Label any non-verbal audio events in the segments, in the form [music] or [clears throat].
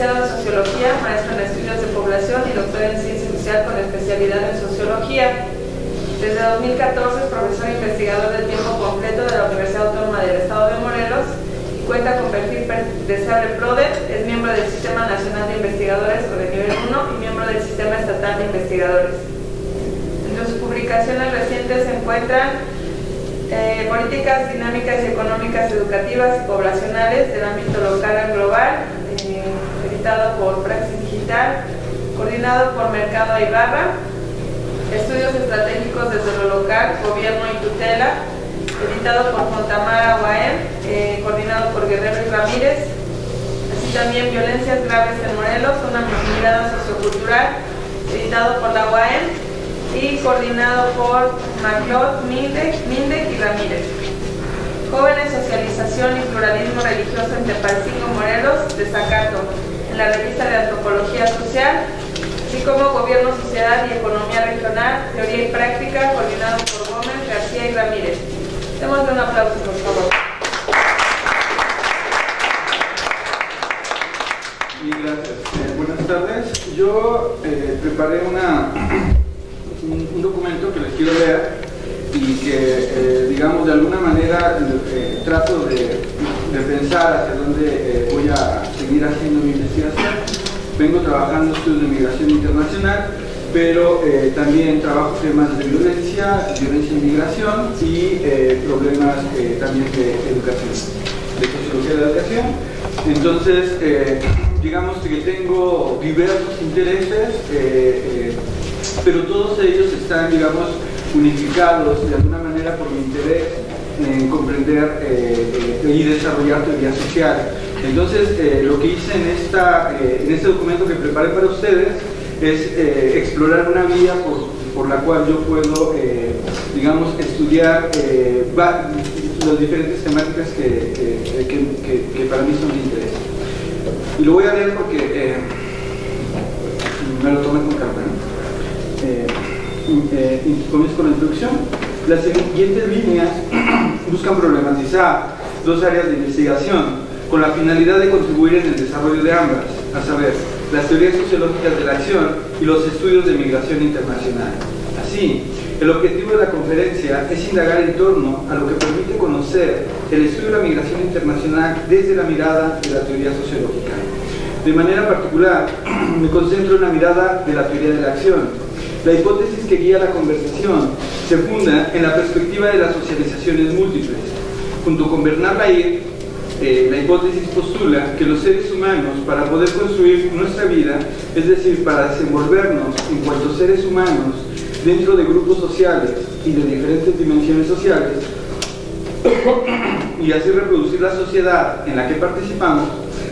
licenciado en Sociología, maestro en Estudios de Población y doctor en Ciencia Social con especialidad en Sociología. Desde 2014 es profesor e investigador de tiempo completo de la Universidad Autónoma del Estado de Morelos y cuenta con perfil deseable PRODET, es miembro del Sistema Nacional de Investigadores o de nivel 1 y miembro del Sistema Estatal de Investigadores. Entre sus publicaciones recientes se encuentran eh, políticas dinámicas y económicas educativas y poblacionales del ámbito local al global, eh, editado por Praxis Digital, coordinado por Mercado Ibarra, estudios estratégicos desde lo local, gobierno y tutela, editado por Fontamara UAM, eh, coordinado por Guerrero y Ramírez, así también Violencias Graves en Morelos, una mirada sociocultural, editado por la UAM, y coordinado por Maclot, Mindek, y Ramírez. Jóvenes, Socialización y Pluralismo Religioso en Tepalcingo, Morelos, de Zacato, en la revista de Antropología Social, así como Gobierno, Sociedad y Economía Regional, Teoría y Práctica, coordinado por Gómez, García y Ramírez. Démosle un aplauso, por favor. Gracias. Eh, buenas tardes. Yo eh, preparé una [clears throat] un, documento que les quiero leer y que, eh, digamos, de alguna manera trato de, pensar hacia dónde voy a seguir haciendo mi investigación. Vengo trabajando estudios de migración internacional, pero también trabajo temas de violencia, violencia y migración y problemas también de educación, de sociología de la educación. Entonces, digamos que tengo diversos intereses pero todos ellos están, digamos, unificados de alguna manera por mi interés en comprender eh, eh, y desarrollar teoría social. Entonces, eh, lo que hice en, esta, en este documento que preparé para ustedes es explorar una vía por, por, la cual yo puedo, digamos, estudiar las diferentes temáticas que, que, que, para mí son de interés. Y lo voy a leer porque me lo tomé con calma. Eh, eh, comienzo con la introducción. Las siguientes líneas buscan problematizar dos áreas de investigación con la finalidad de contribuir en el desarrollo de ambas, a saber, las teorías sociológicas de la acción y los estudios de migración internacional. Así, el objetivo de la conferencia es indagar en torno a lo que permite conocer el estudio de la migración internacional desde la mirada de la teoría sociológica. De manera particular, [clears throat] me concentro en la mirada de la teoría de la acción, la hipótesis que guía la conversación se funda en la perspectiva de las socializaciones múltiples. Junto con Bernard Bayer, eh, la hipótesis postula que los seres humanos, para poder construir nuestra vida, es decir, para desenvolvernos en cuanto seres humanos dentro de grupos sociales y de diferentes dimensiones sociales, y así reproducir la sociedad en la que participamos,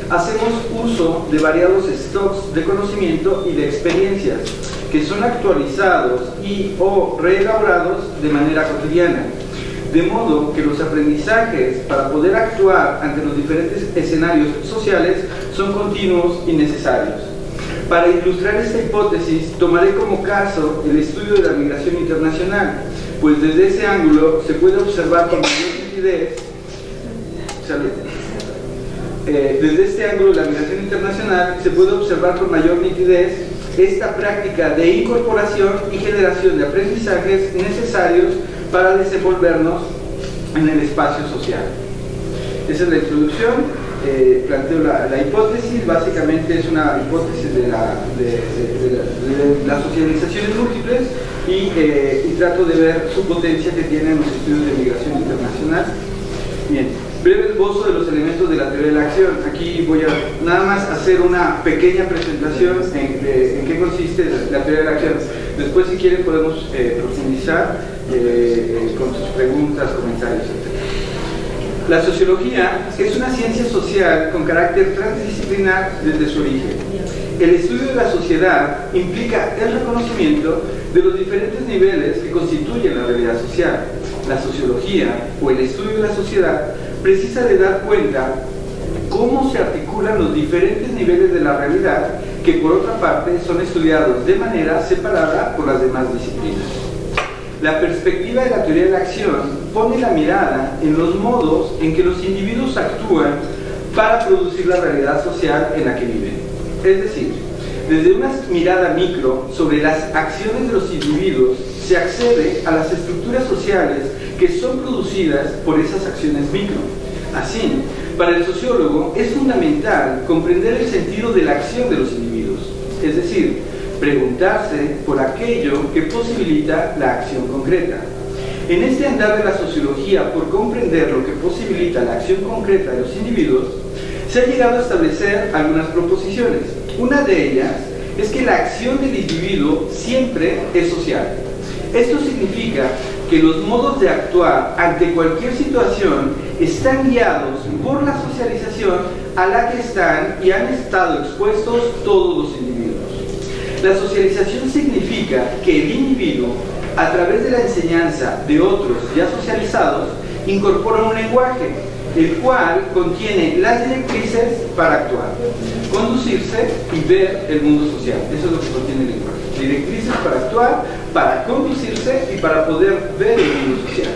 hacemos uso de variados stocks de conocimiento y de experiencias que son actualizados y o reelaborados de manera cotidiana. De modo que los aprendizajes para poder actuar ante los diferentes escenarios sociales son continuos y necesarios. Para ilustrar esta hipótesis, tomaré como caso el estudio de la migración internacional, pues desde ese ángulo se puede observar con mayor nitidez eh, desde este ángulo de la migración internacional se puede observar con mayor nitidez esta práctica de incorporación y generación de aprendizajes necesarios para desenvolvernos en el espacio social. Esa es la introducción. Eh, planteo la, hipótesis, básicamente es una hipótesis de, las socializaciones múltiples y, eh, y trato de ver su potencia que tienen los estudios de migración internacional. Bien, breve esbozo de los elementos de la teoría de la acción. Aquí voy a nada más hacer una pequeña presentación en, qué consiste la teoría de la acción. Después, si quieren, podemos eh, profundizar eh, eh, con sus preguntas, comentarios, etc. La sociología es una ciencia social con carácter transdisciplinar desde su origen. El estudio de la sociedad implica el reconocimiento de los diferentes niveles que constituyen la realidad social. La sociología o el estudio de la sociedad precisa de dar cuenta cómo se articulan los diferentes niveles de la realidad que por otra parte son estudiados de manera separada por las demás disciplinas. la perspectiva de la teoría de la acción pone la mirada en los modos en que los individuos actúan para producir la realidad social en la que viven. Es decir, desde una mirada micro sobre las acciones de los individuos se accede a las estructuras sociales que son producidas por esas acciones micro. Así, para el sociólogo es fundamental comprender el sentido de la acción de los individuos, es decir, preguntarse por aquello que posibilita la acción concreta. En este andar de la sociología por comprender lo que posibilita la acción concreta de los individuos, se ha llegado a establecer algunas proposiciones. Una de ellas es que la acción del individuo siempre es social. Esto significa que los modos de actuar ante cualquier situación están guiados por la socialización a la que están y han estado expuestos todos los individuos. La socialización significa que el individuo, a través de la enseñanza de otros ya socializados, incorpora un lenguaje, el cual contiene las directrices para actuar, conducirse y ver el mundo social. Eso es lo que contiene el lenguaje. Directrices para actuar, para conducirse y para poder ver el mundo social.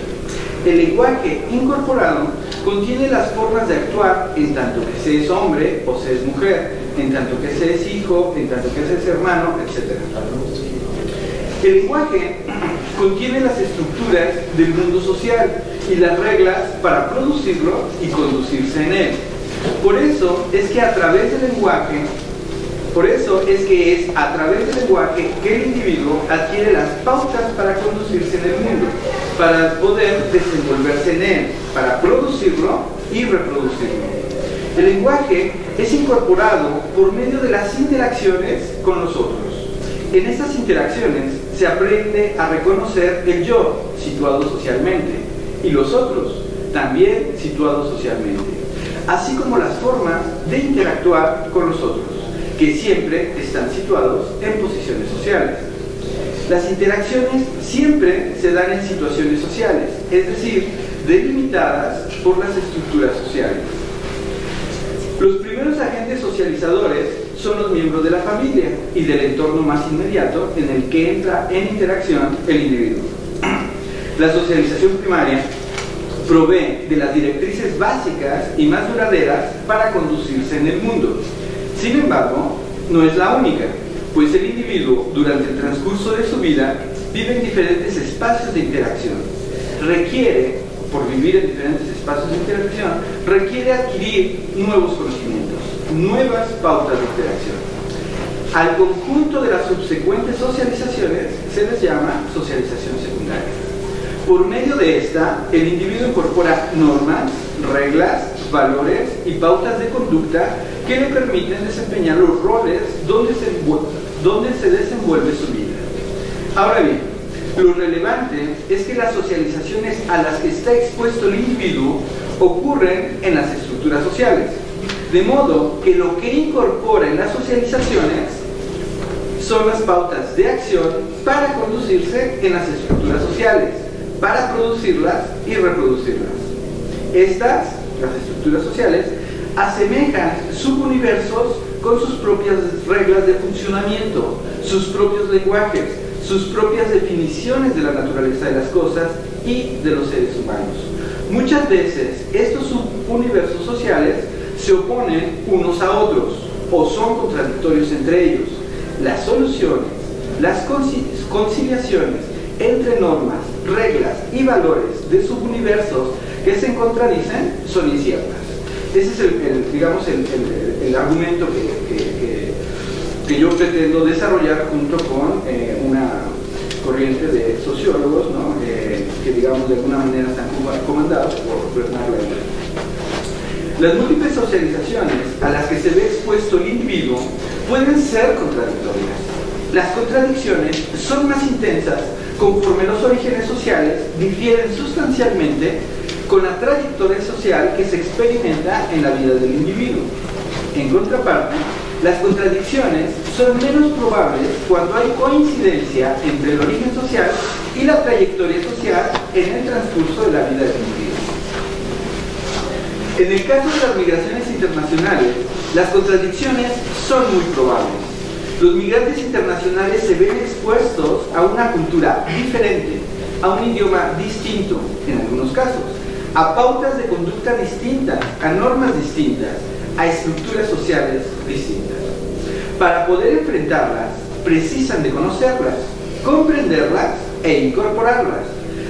El lenguaje incorporado contiene las formas de actuar en tanto que se es hombre o se es mujer, en tanto que se es hijo, en tanto que se es hermano, etc. El lenguaje contiene las estructuras del mundo social y las reglas para producirlo y conducirse en él. Por eso es que a través del lenguaje, por eso es que es a través del lenguaje que el individuo adquiere las pautas para conducirse en el mundo, para poder desenvolverse en él, para producirlo y reproducirlo. El lenguaje es incorporado por medio de las interacciones con los otros. En estas interacciones se aprende a reconocer el yo situado socialmente y los otros también situados socialmente, así como las formas de interactuar con los otros, que siempre están situados en posiciones sociales. Las interacciones siempre se dan en situaciones sociales, es decir, delimitadas por las estructuras sociales. Los primeros agentes socializadores son los miembros de la familia y del entorno más inmediato en el que entra en interacción el individuo. La socialización primaria provee de las directrices básicas y más duraderas para conducirse en el mundo. Sin embargo, no es la única, pues el individuo durante el transcurso de su vida vive en diferentes espacios de interacción. Requiere por vivir en diferentes espacios de interacción, requiere adquirir nuevos conocimientos, nuevas pautas de interacción. Al conjunto de las subsecuentes socializaciones se les llama socialización secundaria. Por medio de esta, el individuo incorpora normas, reglas, valores y pautas de conducta que le permiten desempeñar los roles donde se, desenvuelve su vida. Ahora bien, lo relevante es que las socializaciones a las que está expuesto el individuo ocurren en las estructuras sociales. De modo que lo que incorpora en las socializaciones son las pautas de acción para conducirse en las estructuras sociales, para producirlas y reproducirlas. Estas, las estructuras sociales, asemejan subuniversos con sus propias reglas de funcionamiento, sus propios lenguajes, sus propias definiciones de la naturaleza de las cosas y de los seres humanos. Muchas veces estos universos sociales se oponen unos a otros o son contradictorios entre ellos. Las soluciones, las conciliaciones entre normas, reglas y valores de subuniversos que se contradicen son inciertas. Ese es el, digamos, el, argumento que que yo pretendo desarrollar junto con eh, una corriente de sociólogos eh, que digamos de alguna manera están comandados por Bernard. Las múltiples socializaciones a las que se ve expuesto el individuo pueden ser contradictorias. Las contradicciones son más intensas conforme los orígenes sociales difieren sustancialmente con la trayectoria social que se experimenta en la vida del individuo. En contraparte, las contradicciones son menos probables cuando hay coincidencia entre el origen social y la trayectoria social en el transcurso de la vida del individuo. En el caso de las migraciones internacionales, las contradicciones son muy probables. Los migrantes internacionales se ven expuestos a una cultura diferente, a un idioma distinto en algunos casos, a pautas de conducta distintas, a normas distintas, a estructuras sociales distintas. Para poder enfrentarlas, precisan de conocerlas, comprenderlas e incorporarlas.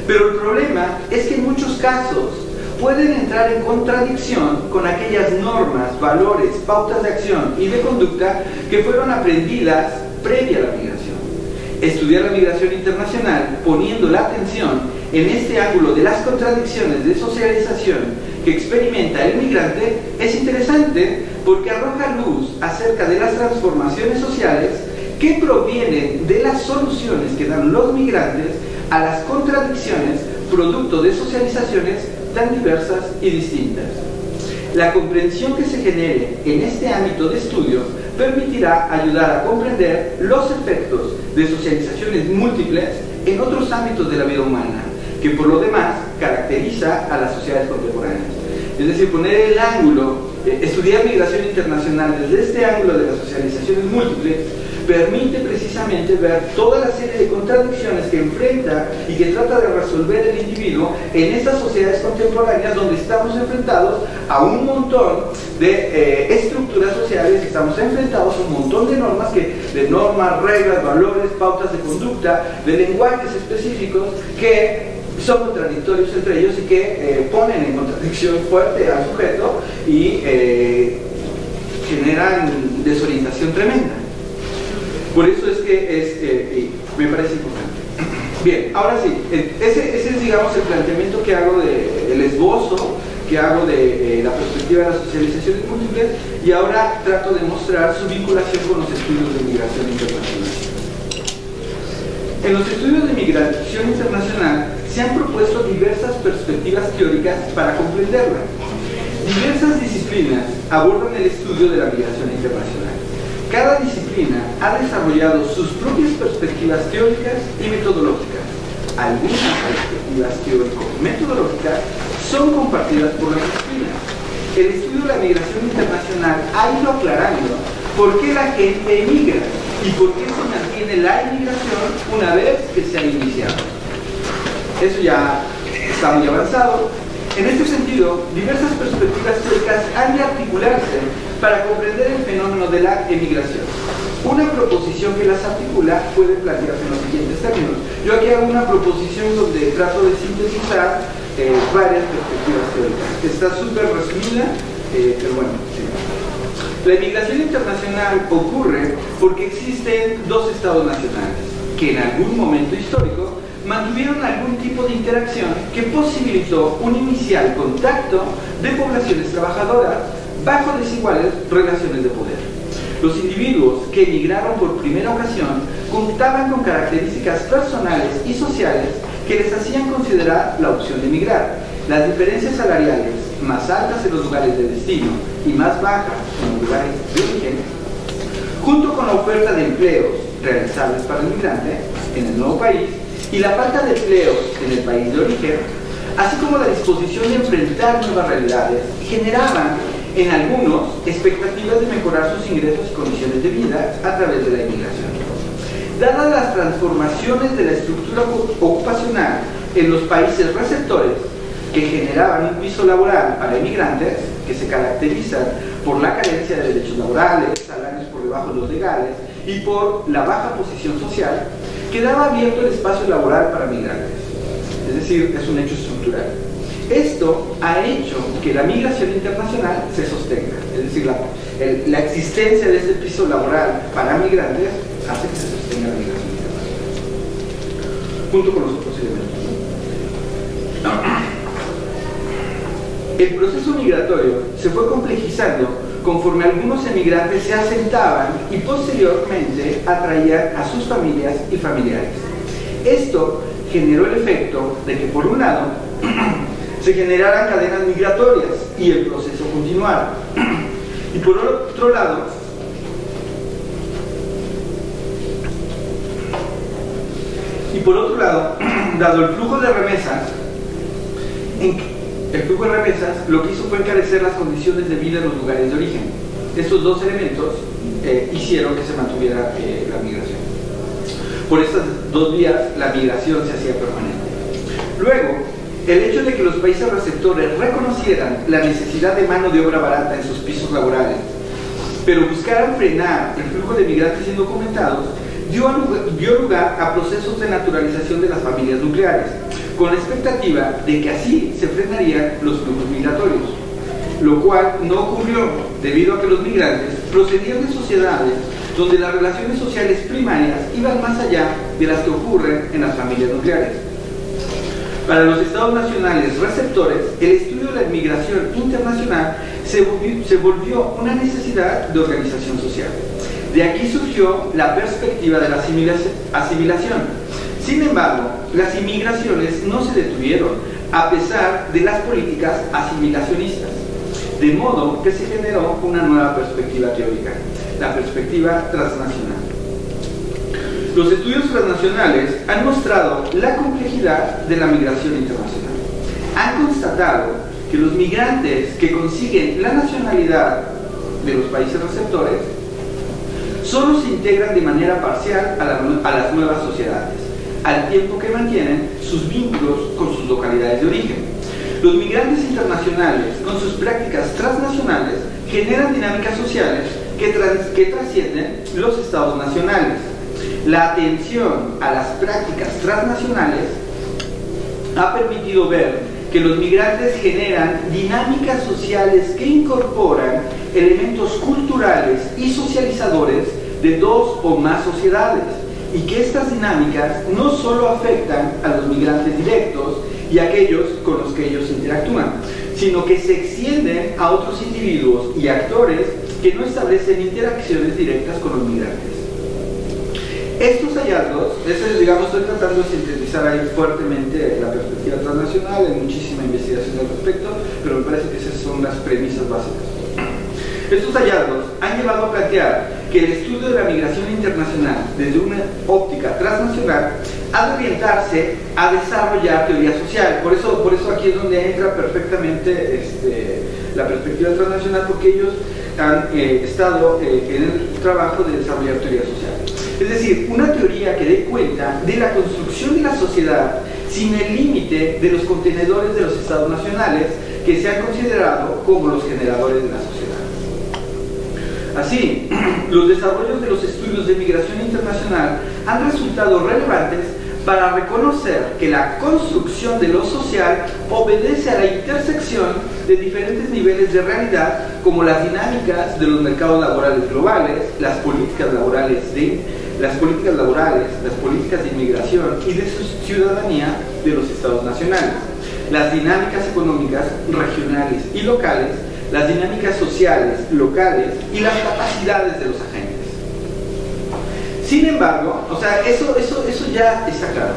Pero el problema es que en muchos casos pueden entrar en contradicción con aquellas normas, valores, pautas de acción y de conducta que fueron aprendidas previa a la migración. Estudiar la migración internacional poniendo la atención en este ángulo de las contradicciones de socialización que experimenta el migrante es interesante porque arroja luz acerca de las transformaciones sociales que provienen de las soluciones que dan los migrantes a las contradicciones producto de socializaciones tan diversas y distintas. La comprensión que se genere en este ámbito de estudio permitirá ayudar a comprender los efectos de socializaciones múltiples en otros ámbitos de la vida humana, que por lo demás caracteriza a las sociedades contemporáneas. Es decir, poner el ángulo, eh, estudiar migración internacional desde este ángulo de las socializaciones múltiples, permite precisamente ver toda la serie de contradicciones que enfrenta y que trata de resolver el individuo en estas sociedades contemporáneas donde estamos enfrentados a un montón de eh, estructuras sociales, estamos enfrentados a un montón de normas, que, de normas, reglas, valores, pautas de conducta, de lenguajes específicos que son contradictorios entre ellos y que eh, ponen en contradicción fuerte al sujeto y eh, generan desorientación tremenda. Por eso es que es, eh, me parece importante. Bien, ahora sí, ese, es digamos el planteamiento que hago del esbozo que hago de la perspectiva de las socializaciones múltiples y ahora trato de mostrar su vinculación con los estudios de migración internacional. En los estudios de migración internacional se han propuesto diversas perspectivas teóricas para comprenderla. Diversas disciplinas abordan el estudio de la migración internacional. Cada disciplina ha desarrollado sus propias perspectivas teóricas y metodológicas. Algunas perspectivas teórico-metodológicas son compartidas por las disciplinas. El estudio de la migración internacional ha ido aclarando por qué la gente emigra y por qué se mantiene la inmigración una vez que se ha iniciado. Eso ya está muy avanzado. En este sentido, diversas perspectivas teóricas han de articularse para comprender el fenómeno de la emigración. Una proposición que las articula puede plantearse en los siguientes términos. Yo aquí hago una proposición donde trato de sintetizar eh, varias perspectivas teóricas, está súper resumida, eh, pero bueno. La emigración internacional ocurre porque existen dos estados nacionales que en algún momento histórico mantuvieron algún tipo de interacción que posibilitó un inicial contacto de poblaciones trabajadoras bajo desiguales relaciones de poder. Los individuos que emigraron por primera ocasión contaban con características personales y sociales que les hacían considerar la opción de emigrar. Las diferencias salariales más altas en los lugares de destino y más bajas en los lugares de origen, junto con la oferta de empleos realizables para el migrante en el nuevo país, y la falta de empleos en el país de origen, así como la disposición de enfrentar nuevas realidades, generaban en algunos expectativas de mejorar sus ingresos y condiciones de vida a través de la inmigración. Dadas las transformaciones de la estructura ocupacional en los países receptores que generaban un piso laboral para inmigrantes, que se caracterizan por la carencia de derechos laborales, salarios por debajo de los legales y por la baja posición social, quedaba abierto el espacio laboral para migrantes. Es decir, es un hecho estructural. Esto ha hecho que la migración internacional se sostenga. Es decir, la, existencia de este piso laboral para migrantes hace que se sostenga la migración internacional. Junto con los otros elementos. El proceso migratorio se fue complejizando conforme algunos emigrantes se asentaban y posteriormente atraían a sus familias y familiares. Esto generó el efecto de que por un lado [clears throat] se generaran cadenas migratorias y el proceso continuara. Y por otro lado, y por otro lado, [clears throat] dado el flujo de remesas, el flujo de remesas lo que hizo fue encarecer las condiciones de vida en los lugares de origen. Estos dos elementos eh, hicieron que se mantuviera eh, la migración. Por estas dos vías la migración se hacía permanente. Luego, el hecho de que los países receptores reconocieran la necesidad de mano de obra barata en sus pisos laborales, pero buscaran frenar el flujo de migrantes indocumentados, dio lugar a procesos de naturalización de las familias nucleares, con la expectativa de que así se frenarían los flujos migratorios, lo cual no ocurrió debido a que los migrantes procedían de sociedades donde las relaciones sociales primarias iban más allá de las que ocurren en las familias nucleares. Para los estados nacionales receptores, el estudio de la inmigración internacional se volvió, una necesidad de organización social. De aquí surgió la perspectiva de la asimilación. Sin embargo, las inmigraciones no se detuvieron a pesar de las políticas asimilacionistas, de modo que se generó una nueva perspectiva teórica, la perspectiva transnacional. Los estudios transnacionales han mostrado la complejidad de la migración internacional. Han constatado que los migrantes que consiguen la nacionalidad de los países receptores solo se integran de manera parcial a, las nuevas sociedades, al tiempo que mantienen sus vínculos con sus localidades de origen. Los migrantes internacionales, con sus prácticas transnacionales, generan dinámicas sociales que, trascienden los estados nacionales la atención a las prácticas transnacionales ha permitido ver que los migrantes generan dinámicas sociales que incorporan elementos culturales y socializadores de dos o más sociedades y que estas dinámicas no solo afectan a los migrantes directos y a aquellos con los que ellos interactúan, sino que se extienden a otros individuos y actores que no establecen interacciones directas con los migrantes. Estos hallazgos, digamos, estoy tratando de sintetizar ahí fuertemente la perspectiva transnacional, hay muchísima investigación al respecto, pero me parece que esas son las premisas básicas. Estos hallazgos han llevado a plantear que el estudio de la migración internacional desde una óptica transnacional ha de orientarse a desarrollar teoría social. Por eso, por eso aquí es donde entra perfectamente este, la perspectiva transnacional, porque ellos han eh, estado eh, en el trabajo de desarrollar teoría social. Es decir, una teoría que dé cuenta de la construcción de la sociedad sin el límite de los contenedores de los estados nacionales que se han considerado como los generadores de la sociedad. Así, [clears throat] los desarrollos de los estudios de migración internacional han resultado relevantes para reconocer que la construcción de lo social obedece a la intersección de diferentes niveles de realidad como las dinámicas de los mercados laborales globales, las políticas laborales de las políticas laborales, las políticas de inmigración y de su ciudadanía de los estados nacionales, las dinámicas económicas regionales y locales, las dinámicas sociales locales y las capacidades de los agentes. Sin embargo, o sea, eso, eso, eso ya está claro.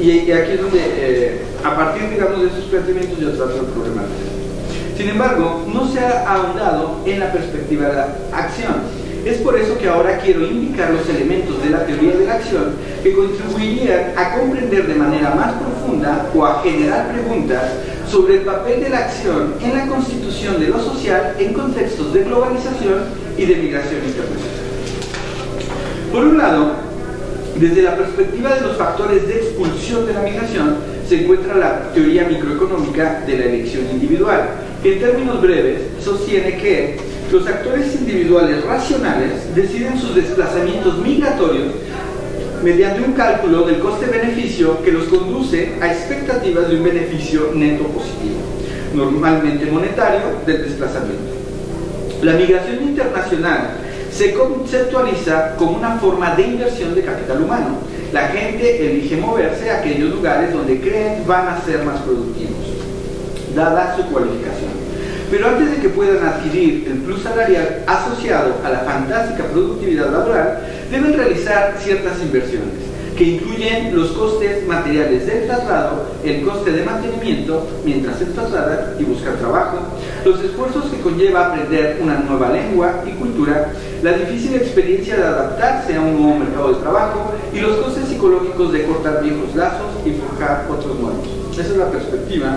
Y, aquí es donde, eh, a partir, digamos, de esos planteamientos, yo trato el problema. Sin embargo, no se ha ahondado en la perspectiva de la acción es por eso que ahora quiero indicar los elementos de la teoría de la acción que contribuirían a comprender de manera más profunda o a generar preguntas sobre el papel de la acción en la constitución de lo social en contextos de globalización y de migración internacional. Por un lado, desde la perspectiva de los factores de expulsión de la migración, se encuentra la teoría microeconómica de la elección individual, que en términos breves sostiene que los actores individuales racionales deciden sus desplazamientos migratorios mediante un cálculo del coste-beneficio que los conduce a expectativas de un beneficio neto positivo, normalmente monetario, del desplazamiento. La migración internacional se conceptualiza como una forma de inversión de capital humano. La gente elige moverse a aquellos lugares donde creen van a ser más productivos, dada su cualificación. Pero antes de que puedan adquirir el plus salarial asociado a la fantástica productividad laboral, deben realizar ciertas inversiones que incluyen los costes materiales del traslado, el coste de mantenimiento mientras se trasladan y buscan trabajo, los esfuerzos que conlleva aprender una nueva lengua y cultura, la difícil experiencia de adaptarse a un nuevo mercado de trabajo y los costes psicológicos de cortar viejos lazos y forjar otros nuevos. Esa es la perspectiva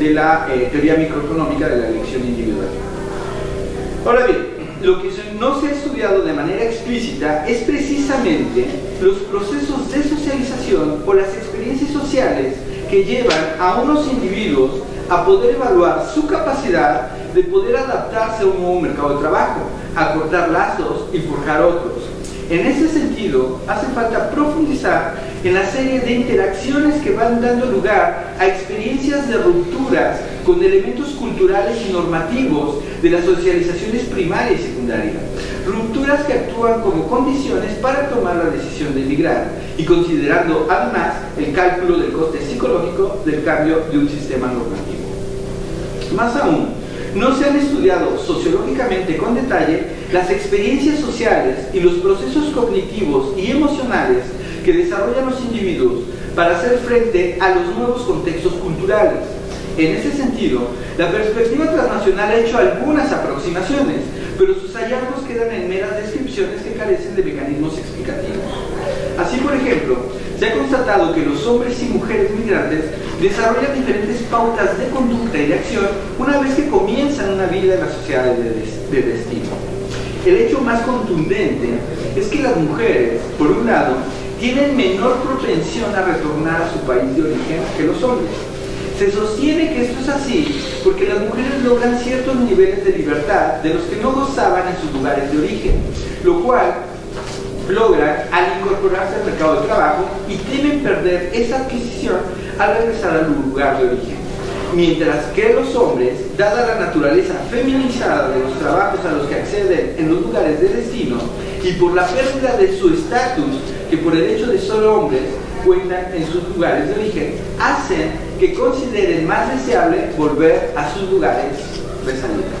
de la eh, teoría microeconómica de la elección individual. Ahora bien, lo que no se ha estudiado de manera explícita es precisamente los procesos de socialización o las experiencias sociales que llevan a unos individuos a poder evaluar su capacidad de poder adaptarse a un nuevo mercado de trabajo, acortar lazos y forjar otros. En ese sentido, hace falta profundizar en la serie de interacciones que van dando lugar a experiencias de rupturas con elementos culturales y normativos de las socializaciones primaria y secundaria. Rupturas que actúan como condiciones para tomar la decisión de emigrar y considerando además el cálculo del coste psicológico del cambio de un sistema normativo. Más aún, no se han estudiado sociológicamente con detalle las experiencias sociales y los procesos cognitivos y emocionales que desarrollan los individuos para hacer frente a los nuevos contextos culturales. En ese sentido, la perspectiva transnacional ha hecho algunas aproximaciones, pero sus hallazgos quedan en meras descripciones que carecen de mecanismos explicativos. Así, por ejemplo, se ha constatado que los hombres y mujeres migrantes desarrollan diferentes pautas de conducta y de acción una vez que comienzan una vida en la sociedad de destino. El hecho más contundente es que las mujeres, por un lado, tienen menor propensión a retornar a su país de origen que los hombres. Se sostiene que esto es así porque las mujeres logran ciertos niveles de libertad de los que no gozaban en sus lugares de origen, lo cual logran al incorporarse al mercado de trabajo y temen perder esa adquisición al regresar al lugar de origen. Mientras que los hombres, dada la naturaleza feminizada de los trabajos a los que acceden en los lugares de destino y por la pérdida de su estatus, que por el hecho de ser hombres cuentan en sus lugares de origen, hacen que consideren más deseable volver a sus lugares de salida.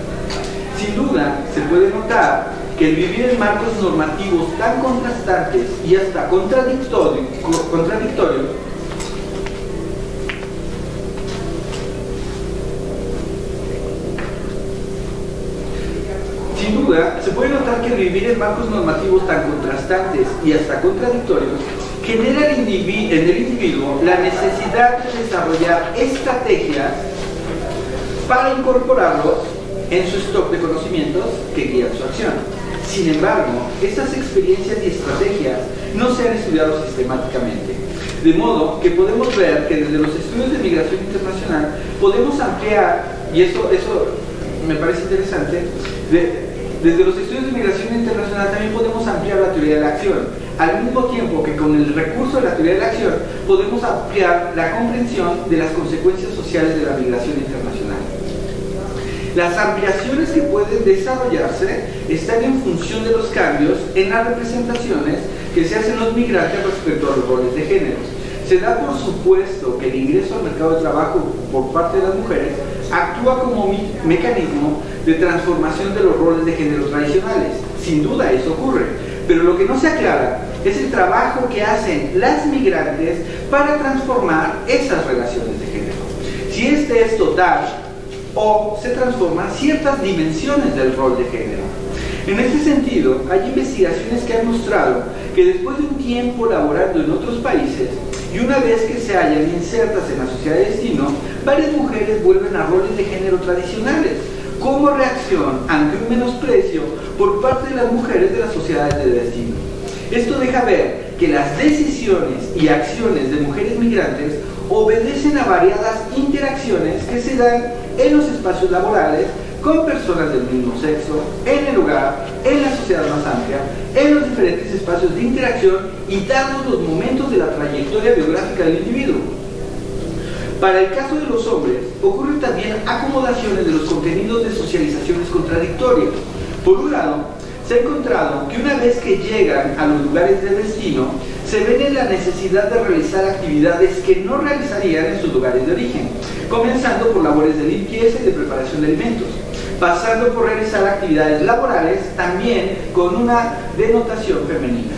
Sin duda, se puede notar que el vivir en marcos normativos tan contrastantes y hasta contradictorios, sin duda, se puede notar que vivir en marcos normativos tan contrastantes y hasta contradictorios genera en el individuo la necesidad de desarrollar estrategias para incorporarlos en su stock de conocimientos que guían su acción. Sin embargo, estas experiencias y estrategias no se han estudiado sistemáticamente. De modo que podemos ver que desde los estudios de migración internacional podemos ampliar, y eso, eso me parece interesante, desde los estudios de migración internacional también podemos ampliar la teoría de la acción, al mismo tiempo que con el recurso de la teoría de la acción podemos ampliar la comprensión de las consecuencias sociales de la migración internacional. Las ampliaciones que pueden desarrollarse están en función de los cambios en las representaciones que se hacen los migrantes respecto a los roles de género. Se da por supuesto que el ingreso al mercado de trabajo por parte de las mujeres actúa como mecanismo de transformación de los roles de género tradicionales. Sin duda eso ocurre, pero lo que no se aclara es el trabajo que hacen las migrantes para transformar esas relaciones de género. Si este es total, o se transforman ciertas dimensiones del rol de género. En este sentido, hay investigaciones que han mostrado que después de un tiempo laborando en otros países y una vez que se hallan insertas en la sociedad de destino, varias mujeres vuelven a roles de género tradicionales como reacción ante un menosprecio por parte de las mujeres de las sociedades de destino. Esto deja ver que las decisiones y acciones de mujeres migrantes obedecen a variadas interacciones que se dan en los espacios laborales con personas del mismo sexo, en el hogar, en la sociedad más amplia, en los diferentes espacios de interacción y dados los momentos de la trayectoria biográfica del individuo. Para el caso de los hombres, ocurren también acomodaciones de los contenidos de socializaciones contradictorias. Por un lado, se ha encontrado que una vez que llegan a los lugares de destino, se ven en la necesidad de realizar actividades que no realizarían en sus lugares de origen, comenzando por labores de limpieza y de preparación de alimentos, pasando por realizar actividades laborales también con una denotación femenina.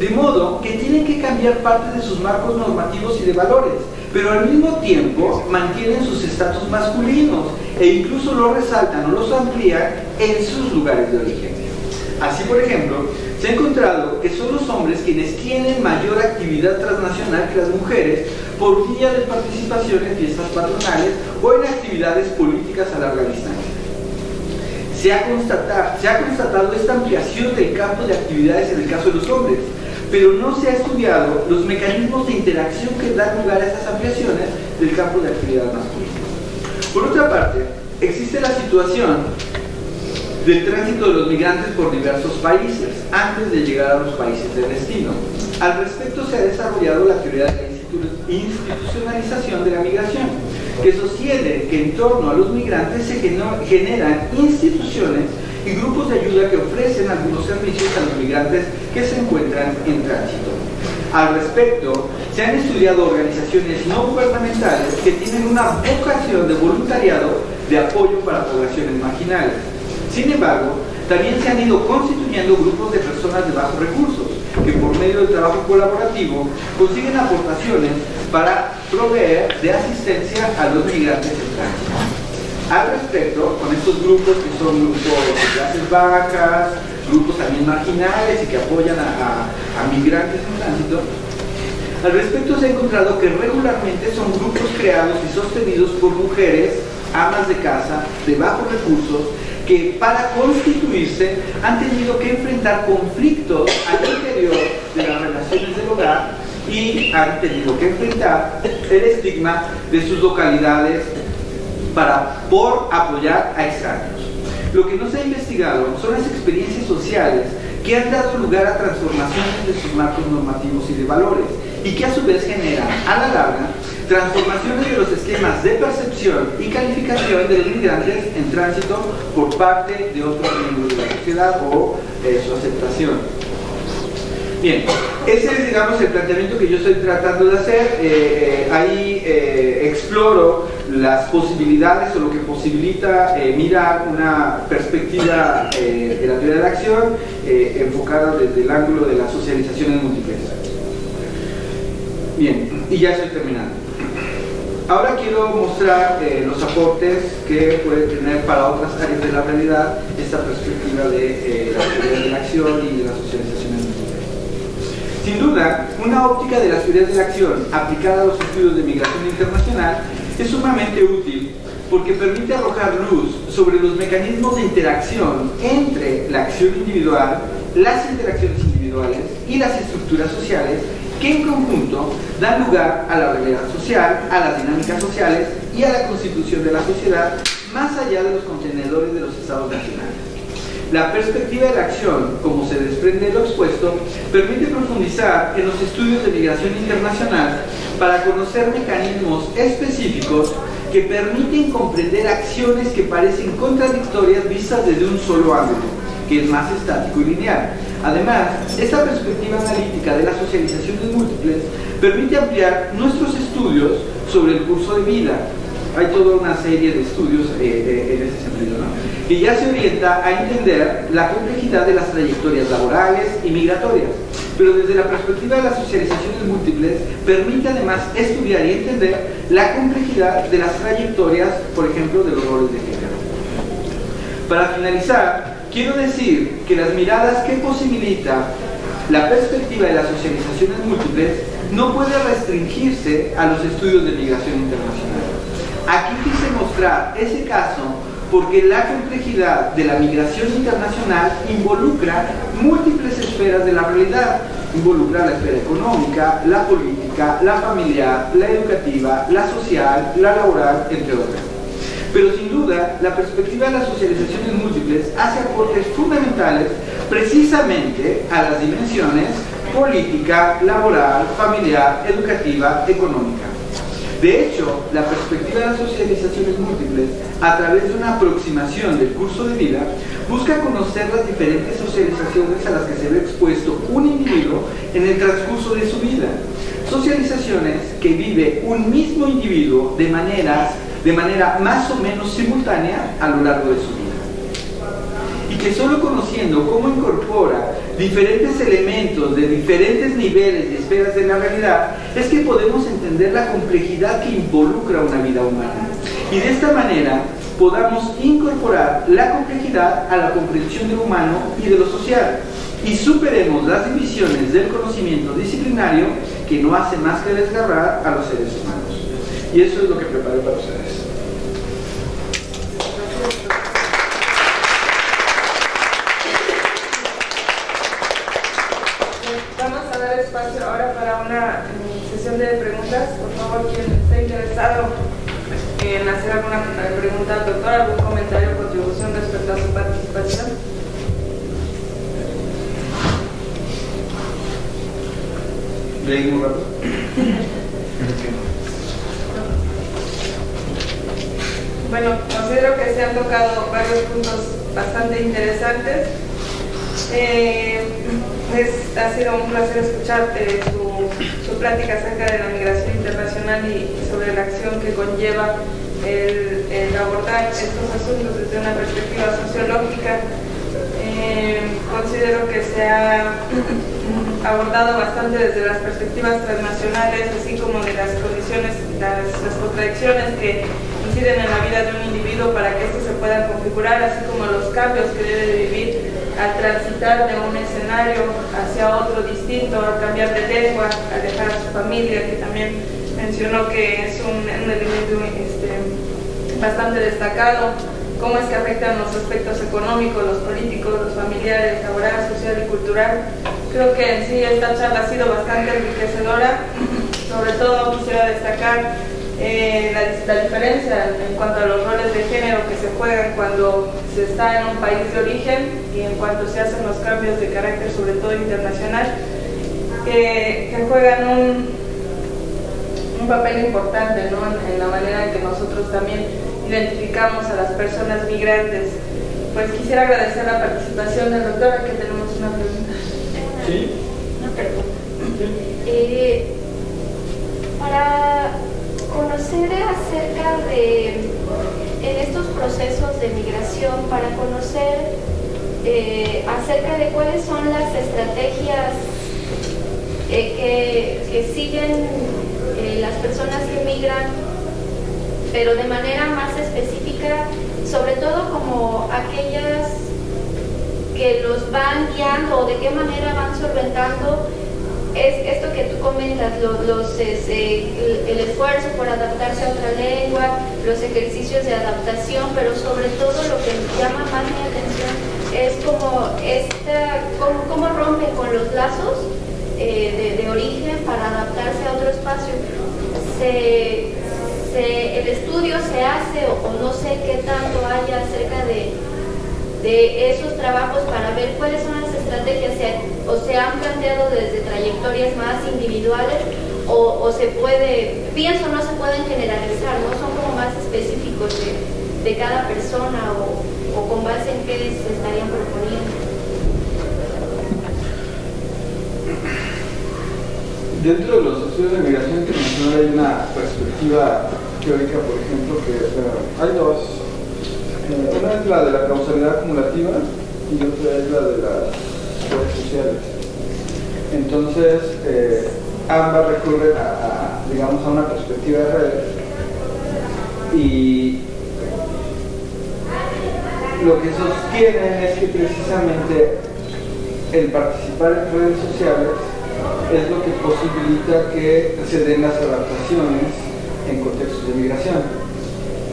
De modo que tienen que cambiar parte de sus marcos normativos y de valores, pero al mismo tiempo mantienen sus estatus masculinos e incluso los resaltan o los amplían en sus lugares de origen. Así, por ejemplo, se ha encontrado que son los hombres quienes tienen mayor actividad transnacional que las mujeres por vía de participación en fiestas patronales o en actividades políticas a larga distancia. Se ha, constatado, esta ampliación del campo de actividades en el caso de los hombres, pero no se ha estudiado los mecanismos de interacción que dan lugar a estas ampliaciones del campo de actividad masculina. Por otra parte, existe la situación del tránsito de los migrantes por diversos países antes de llegar a los países de destino. Al respecto se ha desarrollado la teoría de la institucionalización de la migración, que sostiene que en torno a los migrantes se generan instituciones y grupos de ayuda que ofrecen algunos servicios a los migrantes que se encuentran en tránsito. Al respecto, se han estudiado organizaciones no gubernamentales que tienen una vocación de voluntariado de apoyo para poblaciones marginales. Sin embargo, también se han ido constituyendo grupos de personas de bajos recursos que por medio del trabajo colaborativo consiguen aportaciones para proveer de asistencia a los migrantes tránsito. Al respecto, con estos grupos que son grupos de clases bajas, grupos también marginales y que apoyan a, a migrantes en tránsito, al respecto se ha encontrado que regularmente son grupos creados y sostenidos por mujeres, amas de casa, de bajos recursos, que para constituirse han tenido que enfrentar conflictos al interior de las relaciones del hogar y han tenido que enfrentar el estigma de sus localidades para, por apoyar a extraños. Lo que no se ha investigado son las experiencias sociales que han dado lugar a transformaciones de sus marcos normativos y de valores y que a su vez generan a la larga transformaciones de los esquemas de percepción y calificación de los migrantes en tránsito por parte de otros miembros de la sociedad o eh, su aceptación. Bien, ese es, digamos, el planteamiento que yo estoy tratando de hacer. Eh, eh, ahí exploro las posibilidades o lo que posibilita mirar una perspectiva de la teoría de la acción enfocada desde el ángulo de las socializaciones múltiples. Bien, y ya estoy terminando. Ahora quiero mostrar eh, los aportes que puede tener para otras áreas de la realidad esta perspectiva de eh, la teoría de la acción y de la socialización Sin duda, una óptica de las teorías de la acción aplicada a los estudios de migración internacional es sumamente útil porque permite arrojar luz sobre los mecanismos de interacción entre la acción individual, las interacciones individuales y las estructuras sociales que en conjunto dan lugar a la realidad social, a las dinámicas sociales y a la constitución de la sociedad más allá de los contenedores de los estados nacionales. La perspectiva de la acción, como se desprende de lo expuesto, permite profundizar en los estudios de migración internacional para conocer mecanismos específicos que permiten comprender acciones que parecen contradictorias vistas desde un solo ángulo que es más estático y lineal. Además, esta perspectiva analítica de las socializaciones múltiples permite ampliar nuestros estudios sobre el curso de vida. Hay toda una serie de estudios eh, en ese sentido, ¿no? Que ya se orienta a entender la complejidad de las trayectorias laborales y migratorias. Pero desde la perspectiva de las socializaciones múltiples, permite además estudiar y entender la complejidad de las trayectorias, por ejemplo, de los roles de género. Para finalizar, Quiero decir que las miradas que posibilita la perspectiva de las socializaciones múltiples no puede restringirse a los estudios de migración internacional. Aquí quise mostrar ese caso porque la complejidad de la migración internacional involucra múltiples esferas de la realidad. Involucra la esfera económica, la política, la familiar, la educativa, la social, la laboral, entre otras. Pero sin duda, la perspectiva de las socializaciones múltiples hace aportes fundamentales precisamente a las dimensiones política, laboral, familiar, educativa, económica. De hecho, la perspectiva de las socializaciones múltiples, a través de una aproximación del curso de vida, busca conocer las diferentes socializaciones a las que se ve expuesto un individuo en el transcurso de su vida. Socializaciones que vive un mismo individuo de de manera más o menos simultánea a lo largo de su vida. Que solo conociendo cómo incorpora diferentes elementos de diferentes niveles y esferas de la realidad, es que podemos entender la complejidad que involucra una vida humana. Y de esta manera podamos incorporar la complejidad a la comprensión de lo humano y de lo social y superemos las divisiones del conocimiento disciplinario que no hace más que desgarrar a los seres humanos. Y eso es lo que preparé para ustedes. Algún comentario o contribución respecto a su participación. Rápido. Bueno, considero que se han tocado varios puntos bastante interesantes. Eh, es, ha sido un placer escuchar eh, su, su, plática acerca de la migración internacional y, sobre la acción que conlleva el, abordar estos asuntos desde una perspectiva sociológica. Eh, considero que se ha [clears throat] abordado bastante desde las perspectivas transnacionales, así como de las condiciones, las, las contradicciones que inciden en la vida de un individuo para que éste se pueda configurar, así como los cambios que debe de vivir al transitar de un escenario hacia otro distinto, al cambiar de lengua, al dejar a su familia, que también mencionó que es un, elemento bastante destacado, cómo es que afectan los aspectos económicos, los políticos, los familiares, laboral, social y cultural. Creo que en sí esta charla ha sido bastante enriquecedora, sobre todo quisiera destacar eh, la, la, diferencia en cuanto a los roles de género que se juegan cuando se está en un país de origen y en cuanto se hacen los cambios de carácter, sobre todo internacional, que, juegan un, un, papel importante ¿no? en, en, la manera en que nosotros también identificamos a las personas migrantes. Pues quisiera agradecer la participación del doctor, que tenemos una pregunta. Sí. Una pregunta. Eh, para conocer acerca de, en estos procesos de migración, para conocer eh, acerca de cuáles son las estrategias eh, que, que, siguen eh, las personas que migran, pero de manera más específica, sobre todo como aquellas que los van guiando o de qué manera van solventando es esto que tú comentas, los, este, el, esfuerzo por adaptarse a otra lengua, los ejercicios de adaptación, pero sobre todo lo que llama más mi atención es como esta, cómo, cómo rompen con los lazos eh, de, origen para adaptarse a otro espacio. El estudio se hace o, no sé qué tanto haya acerca de de esos trabajos para ver cuáles son las estrategias o se han planteado desde trayectorias más individuales o, se puede, pienso no se pueden generalizar, no son como más específicos de, de cada persona o, con base en qué se estarían proponiendo. Dentro de los estudios de migración internacional hay una perspectiva teórica, por ejemplo, que hay dos una es la de la causalidad acumulativa y otra es la de las redes sociales. Entonces, eh, ambas recurren a, a, digamos, a una perspectiva de redes y lo que sostienen es que precisamente el participar en redes sociales es lo que posibilita que se den las adaptaciones en contextos de migración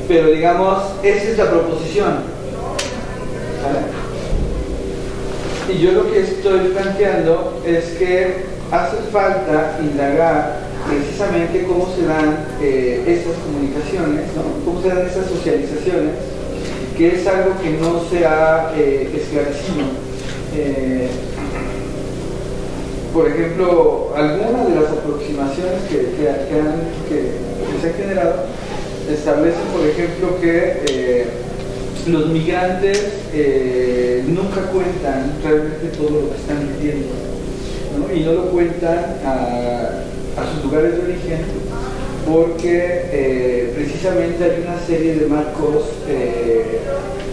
pero digamos, esa es la proposición. Y yo lo que estoy planteando es que hace falta indagar precisamente cómo se dan eh, estas comunicaciones, ¿no? cómo se dan esas socializaciones, que es algo que no se ha eh, esclarecido. Eh, por ejemplo, algunas de las aproximaciones que, se han generado establecen, por ejemplo, que eh, los migrantes eh, nunca cuentan realmente todo lo que están viviendo y no lo cuentan a, sus lugares de origen porque eh, precisamente hay una serie de marcos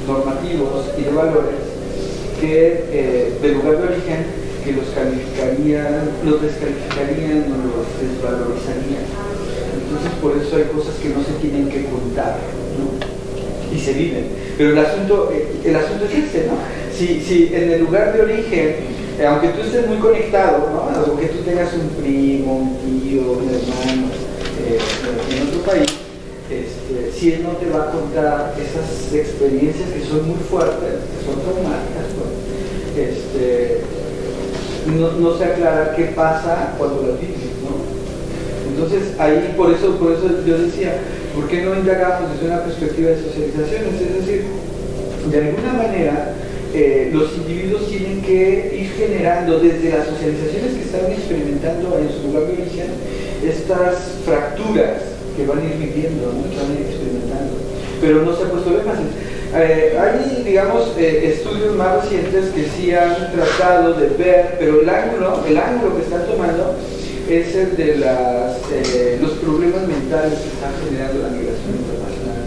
normativos y de valores que del lugar de origen que los calificarían, los descalificarían o los desvalorizarían. Entonces por eso hay cosas que no se tienen que contar, ¿no? Y se viven. Pero el asunto, eh, el asunto es este, ¿no? Si, si en el lugar de origen, eh, aunque tú estés muy conectado, ¿no? Aunque tú tengas un primo, un tío, un hermano eh, en otro país, este, si él no te va a contar esas experiencias que son muy fuertes, que son traumáticas, ¿no? este, no, se aclara qué pasa cuando las vives, ¿no? Entonces ahí, por eso, por eso yo decía, ¿por qué no indagamos desde una perspectiva de socialización? Es decir, de alguna manera eh, los individuos tienen que ir generando desde las socializaciones que están experimentando en su lugar de origen estas fracturas que van a ir viviendo, que van a ir experimentando. Pero no se ha puesto énfasis. Eh, hay, digamos, eh, estudios más recientes que sí han tratado de ver, pero el ángulo, el ángulo que están tomando es el de las, eh, los problemas mentales que están generando la migración internacional.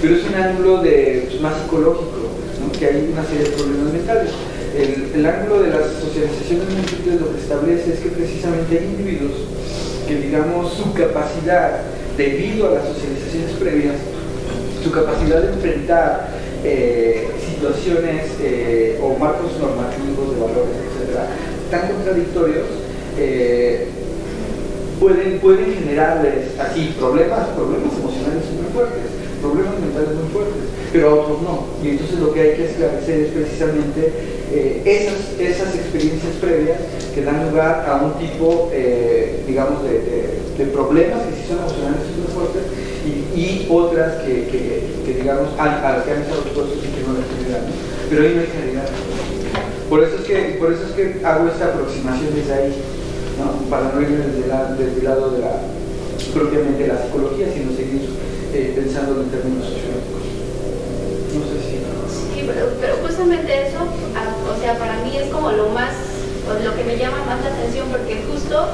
Pero es un ángulo de, pues, más psicológico, que hay una serie de problemas mentales. El, el, ángulo de las socializaciones múltiples lo que establece es que precisamente hay individuos que, digamos, su capacidad debido a las socializaciones previas, su capacidad de enfrentar eh, situaciones eh, o marcos normativos de valores, etcétera, tan contradictorios, eh, pueden, pueden generarles así problemas, problemas emocionales muy fuertes, problemas mentales muy fuertes, pero a otros no. Y entonces lo que hay que esclarecer es precisamente esas, esas experiencias previas que dan lugar a un tipo, digamos, de de problemas que sí son emocionales súper fuertes y, otras que, que, digamos, a, las que han estado expuestos y que no les generan. Pero ahí no hay generalidad. Por eso, es que, por eso es que hago esta aproximación desde ahí, ¿no? para no ir desde, desde el lado de la, propiamente de la psicología, sino seguir eh, pensando en términos sociológicos. No sé si... Sí, pero, justamente eso, o sea, para mí es como lo más, lo que me llama más la atención, porque justo...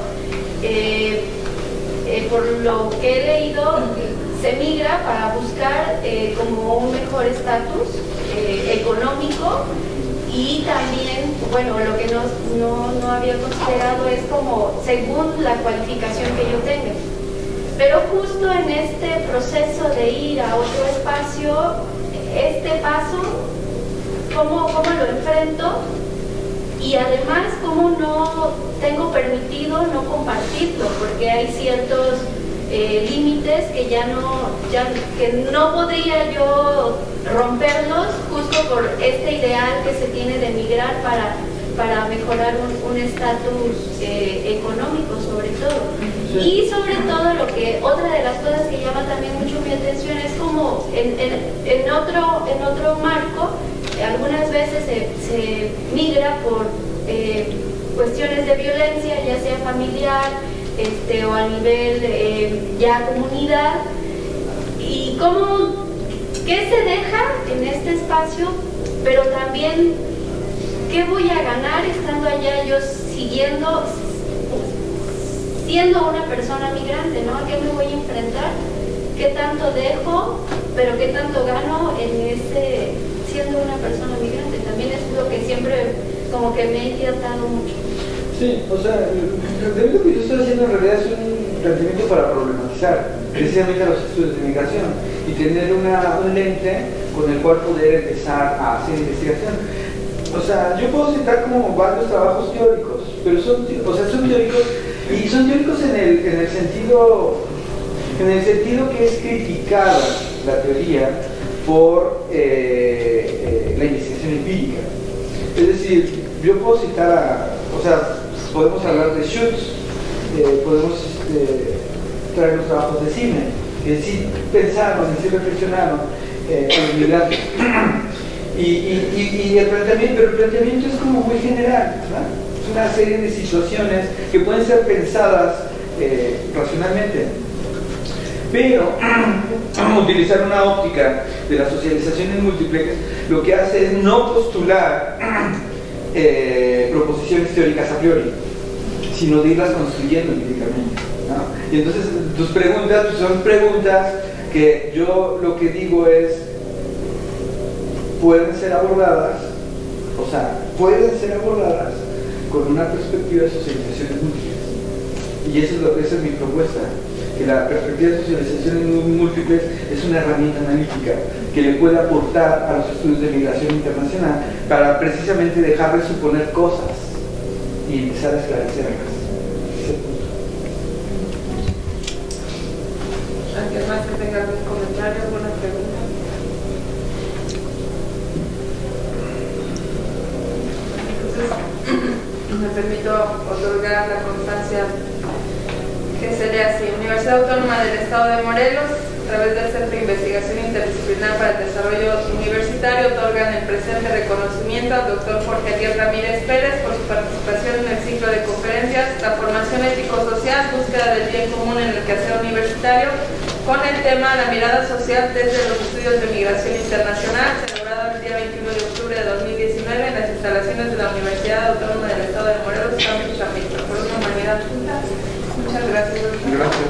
Eh, eh, por lo que he leído, se migra para buscar eh, como un mejor estatus eh, económico y también, bueno, lo que no, no, había considerado es como según la cualificación que yo tenga. Pero justo en este proceso de ir a otro espacio, este paso, ¿cómo, cómo lo enfrento? y además cómo no tengo permitido no compartirlo, porque hay ciertos eh, límites que ya no, ya, que no podría yo romperlos justo por este ideal que se tiene de migrar para, para mejorar un estatus eh, económico sobre todo. Y sobre todo lo que, otra de las cosas que llama también mucho mi atención es como en, en, otro, en otro marco, algunas veces se, migra por eh, cuestiones de violencia, ya sea familiar este, o a nivel eh, ya comunidad, y cómo, qué se deja en este espacio, pero también qué voy a ganar estando allá yo siguiendo, siendo una persona migrante, ¿no? ¿A qué me voy a enfrentar? ¿Qué tanto dejo, pero qué tanto gano en ese siendo una persona migrante. También es lo que siempre como que me he inquietado mucho. Sí, o sea, lo que yo estoy haciendo en realidad es un planteamiento para problematizar precisamente los estudios de migración y tener una, un lente con el cual poder empezar a hacer investigación. O sea, yo puedo citar como varios trabajos teóricos, pero son, o sea, son teóricos y son teóricos en el, en el sentido en el sentido que es criticada la teoría por eh, eh, la investigación empírica. Es decir, yo puedo citar a, o sea, podemos hablar de Schutz, eh, podemos traer los trabajos de cine, que sí pensaron, que sí reflexionaron en y, y, y, el planteamiento, pero el planteamiento es como muy general, es una serie de situaciones que pueden ser pensadas racionalmente. Pero [clears throat] utilizar una óptica de las socializaciones múltiples lo que hace es no postular [clears throat] eh, proposiciones teóricas a priori, sino de irlas construyendo empíricamente. Y entonces tus preguntas pues, son preguntas que yo lo que digo es, pueden ser abordadas, o sea, pueden ser abordadas con una perspectiva de socializaciones múltiples. Y eso es lo, esa es mi propuesta que la perspectiva de socialización múltiples es una herramienta analítica que le puede aportar a los estudios de migración internacional para precisamente dejar de suponer cosas y empezar a esclarecerlas. ¿Alguien más que tenga algún comentario, alguna pregunta? Entonces, [clears throat] me permito otorgar la constancia que sería así. Universidad Autónoma del Estado de Morelos, a través del Centro de Investigación Interdisciplinar para el Desarrollo Universitario, otorgan el presente reconocimiento al doctor Jorge Díaz Ramírez Pérez por su participación en el ciclo de conferencias La formación ético-social, búsqueda del bien común en el quehacer universitario, con el tema La mirada social desde los estudios de migración internacional, celebrado el día 21 de octubre de 2019 en las instalaciones de la Universidad Autónoma del Estado de Morelos, Campus Chapito, por una humanidad junta. Muchas gracias. Gracias.